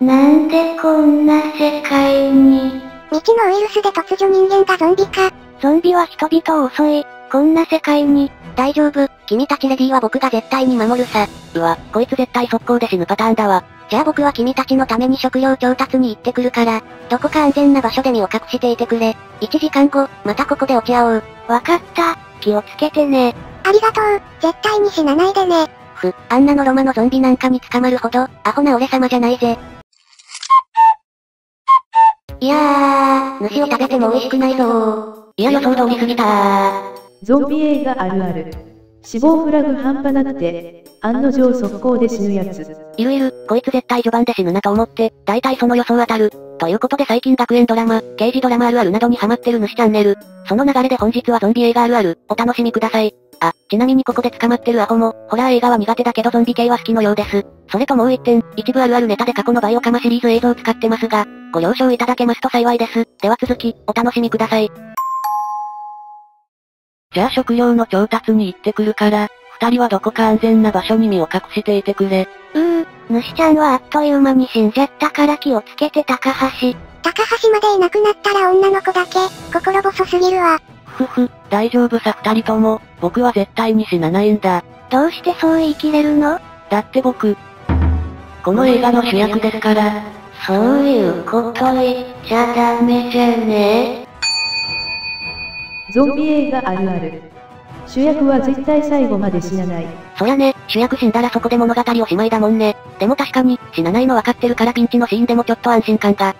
なんでこんな世界に？未知のウイルスで突如人間がゾンビ化。ゾンビは人々を襲い、こんな世界に。大丈夫、君たちレディは僕が絶対に守るさ。うわ、こいつ絶対速攻で死ぬパターンだわ。じゃあ僕は君たちのために食料調達に行ってくるから、どこか安全な場所で身を隠していてくれ。1時間後、またここで落ち合おう。わかった。気をつけてね。ありがとう。絶対に死なないでね。ふ、あんなのロマのゾンビなんかに捕まるほど、アホな俺様じゃないぜ。いやー、虫を食べても美味しくないぞいや予想通りすぎた。ゾンビ映画あるある。死亡フラグ半端なくて、案の定速攻で死ぬやつ。いるいる、こいつ絶対序盤で死ぬなと思って、大体その予想当たる。ということで最近学園ドラマ、刑事ドラマあるあるなどにハマってる主チャンネル。その流れで本日はゾンビ映画あるある、お楽しみください。あ、ちなみにここで捕まってるアホも、ホラー映画は苦手だけどゾンビ系は好きのようです。それともう一点、一部あるあるネタで過去のバイオカマシリーズ映像を使ってますが、ご了承いただけますと幸いです。では続き、お楽しみください。じゃあ食料の調達に行ってくるから、二人はどこか安全な場所に身を隠していてくれ。うー、主ちゃんはあっという間に死んじゃったから気をつけて高橋。高橋までいなくなったら女の子だけ、心細すぎるわ。ふふ、大丈夫さ二人とも、僕は絶対に死なないんだ。どうしてそう言い切れるの？だって僕、この映画の主役ですから。そういうこと言っちゃダメじゃね？ゾンビ映画あるある。主役は絶対最後まで死なない。そりゃね、主役死んだらそこで物語おしまいだもんね。でも確かに、死なないの分かってるからピンチのシーンでもちょっと安心感が。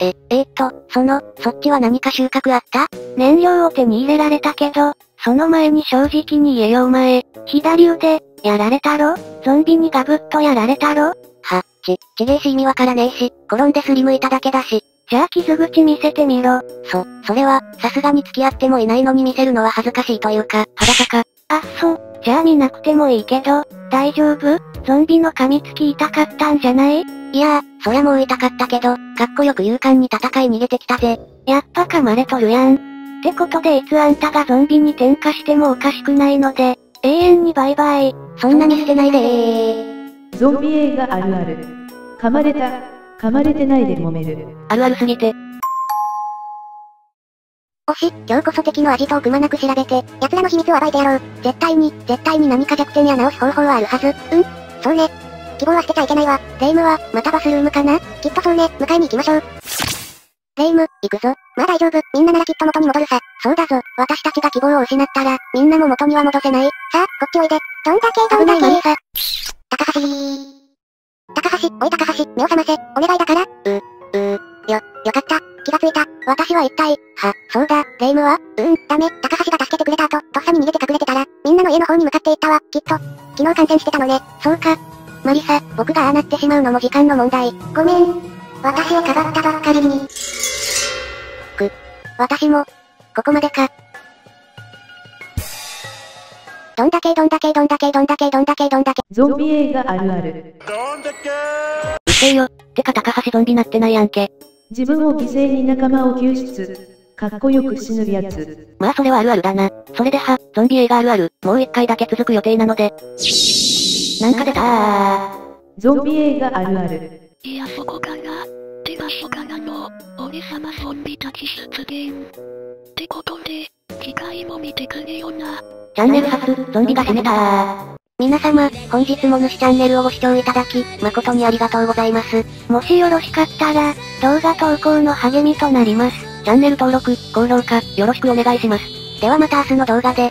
え、えー、っと、その、そっちは何か収穫あった？燃料を手に入れられたけど、その前に正直に言えよお前、左腕、やられたろ？ゾンビにガブッとやられたろ？は、ち、ちげえし意味わからねえし、転んですりむいただけだし。じゃあ傷口見せてみろ。そ、それは、さすがに付き合ってもいないのに見せるのは恥ずかしいというか、裸か。あ、そう。じゃあ見なくてもいいけど、大丈夫？ゾンビの噛みつき痛かったんじゃない？いやー、そりゃもう痛かったけど、かっこよく勇敢に戦い逃げてきたぜ。やっぱ噛まれとるやん。ってことでいつあんたがゾンビに転化してもおかしくないので、永遠にバイバイ。そんなに捨てないでー。ゾンビ映画あるある。噛まれた、噛まれてないで揉める。あるあるすぎて、おし、今日こそ敵の味とをくまなく調べて、奴らの秘密を暴いてやろう。絶対に、絶対に何か弱点や直す方法はあるはず。うんそうね。希望は捨てちゃいけないわ。レイムは、またバスルームかな？きっとそうね、迎えに行きましょう。レイム、行くぞ。まあ大丈夫、みんなならきっと元に戻るさ。そうだぞ、私たちが希望を失ったら、みんなも元には戻せない。さあ、こっちおいで。どんだけどんだけさ。高橋橋、おい高橋、目を覚ませ、お願いだから。う、うよ、よかった。気がついた。私は一体、は、そうだ、レイムは？うん、ダメ。高橋が助けてくれた後、とっさに逃げて隠れてたら、みんなの家の方に向かって行ったわ、きっと。昨日感染してたのね。そうか。マリサ、僕がああなってしまうのも時間の問題。ごめん。私をかばったばっかりに。く、私も、ここまでか。どんだけどんだけどんだけどんだけどんだけどんだけ。ゾンビ映画あるある。どんだけうっせえよ。てか高橋ゾンビなってないやんけ。自分を犠牲に仲間を救出。かっこよく死ぬやつ。まあそれはあるあるだな。それでは、ゾンビ映画あるある、もう一回だけ続く予定なので。なんか出たー。ゾンビ映画あるある。いやそこかな。手がしからの、俺様ゾンビたち出現。ってことで、次回も見てくれよな。チャンネル初、ゾンビが攻めたー。皆様、本日も主チャンネルをご視聴いただき、誠にありがとうございます。もしよろしかったら、動画投稿の励みとなります。チャンネル登録、高評価、よろしくお願いします。ではまた明日の動画で。